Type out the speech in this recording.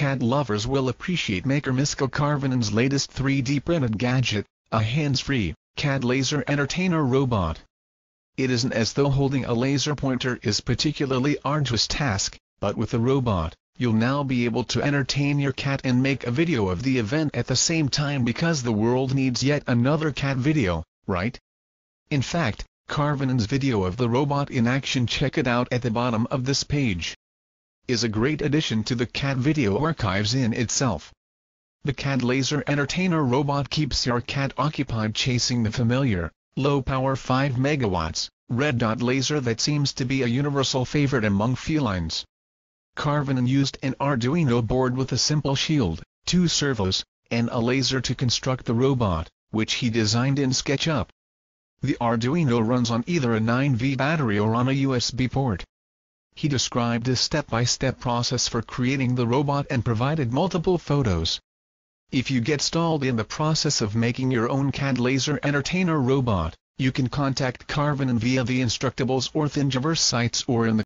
Cat lovers will appreciate maker Miska Karvonen's latest 3D printed gadget, a hands-free, cat laser entertainer robot. It isn't as though holding a laser pointer is particularly arduous task, but with the robot, you'll now be able to entertain your cat and make a video of the event at the same time because the world needs yet another cat video, right? In fact, Karvonen's video of the robot in action check it out at the bottom of this page is a great addition to the cat video archives in itself. The Cat Laser Entertainer robot keeps your cat occupied chasing the familiar, low-power 5 megawatts, red dot laser that seems to be a universal favorite among felines. Karvonen used an Arduino board with a simple shield, two servos, and a laser to construct the robot, which he designed in SketchUp. The Arduino runs on either a 9V battery or on a USB port. He described a step-by-step -step process for creating the robot and provided multiple photos. If you get stalled in the process of making your own cat laser entertainer robot, you can contact Karvonen via the Instructables or Thingiverse sites or in the